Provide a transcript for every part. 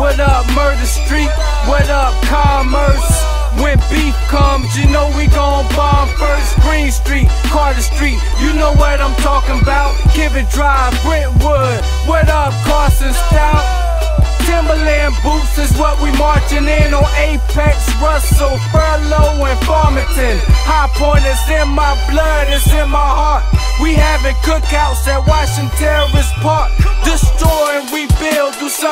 What up, Murder Street? What up, Commerce? When beef comes, you know we gon' bomb first. Green Street, Carter Street, you know what I'm talking about. Kivett Drive, Brentwood. What up, Carson Stout? Timberland boots is what we marching in on Apex, Russell, Furlough, and Farmington. High point is in my blood, it's in my heart. We having cookouts at Washington Terrace Park. Destroy and rebuild, do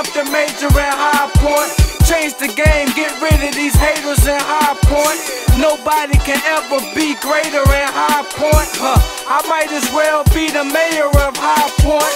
something major at High Point. Change the game, get rid of these haters at High Point. Nobody can ever be greater at High Point. Huh. I might as well be the mayor of High Point.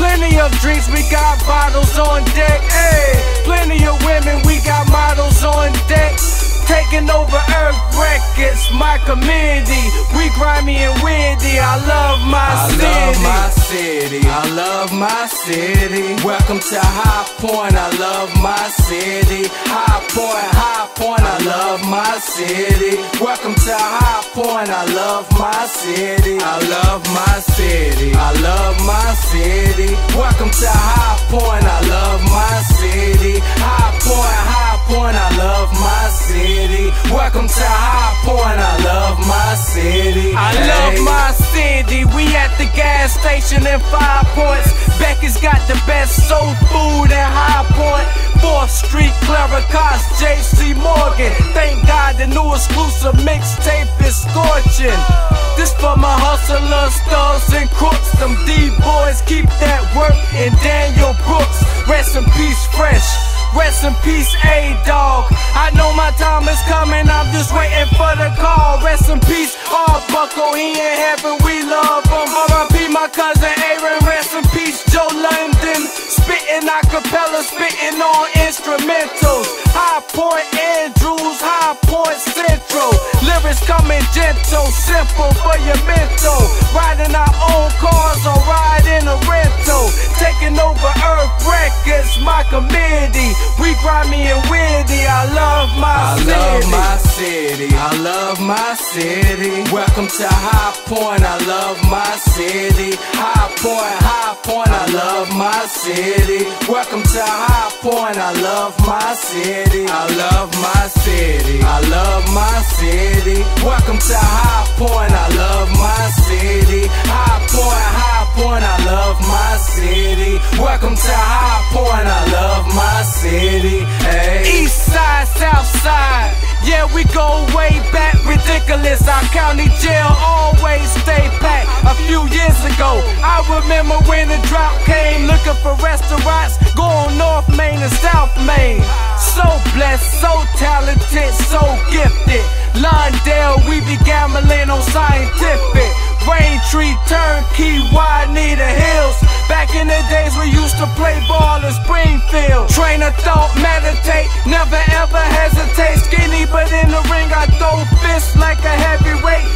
Plenty of drinks, we got bottles on deck. Hey, plenty of women, we got models on deck. Taking over Earth Records, my community. We grimy and weirdy. I love my I city. love my city. I love my city. Welcome to High Point. I love my city. High Point, High Point. I love my city. Welcome to High Point. I love my city. I love my city. I love my city. Welcome to High Point. I love my city. High Point, High Point. I love my city. Welcome to High Point. I love my city. I Hey. love my city. We at the gas station in Five Points. Becky's got the best soul food in High Point. Fourth Street, Clara Cox, J.C. Morgan. Thank God the new exclusive mixtape is scorching. This for my hustlers, thugs, and crooks. Them D-boys keep that work. And Daniel Brooks, rest in peace, fresh. Rest in peace, A-Dog. I know my time is coming, I'm just waiting for the call. Rest in peace, Arbuckle, he in heaven, we love him. R.I.P. my cousin Aaron, rest in peace, Joe London. Spitting acapella, spitting on instrumentals. High Point Andrews, High Point Central. Lyrics coming gentle, simple for your mental. Riding our own cars or riding a rental. Taking over Earth Records, my community. We grimy and weirdy. I love my city. I city. love my city. I love my city. Welcome to High Point. I love my city. High Point, High Point. I love my city. Welcome to High Point. I love my city. I love my city. I love my city. Welcome to High Point. I love my city. High Point, High Point. I love my city. Welcome to High Point. I love my city. Hey. East side, south side. Remember when the drought came, looking for restaurants, going North Main and South Main. So blessed, so talented, so gifted. Lawndale, we be gambling on scientific. Raintree, Turnkey, Juanita Hills. Back in the days we used to play ball in Springfield. Train of thought, meditate, never ever hesitate. Skinny, but in the ring I throw fists like a heavyweight.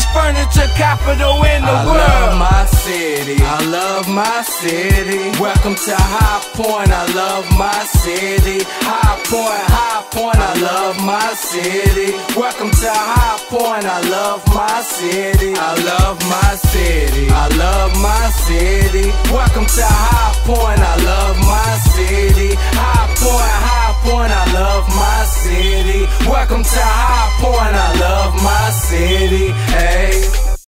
Biggest furniture capital in the I world. love my city. I love my city. Welcome to High Point. I love my city. High Point, High Point. I love my city. Welcome to High Point. I love my city. I love my city. I love my city. Welcome to High Point. I love my city. High city. Welcome to High Point. I love my city. Hey.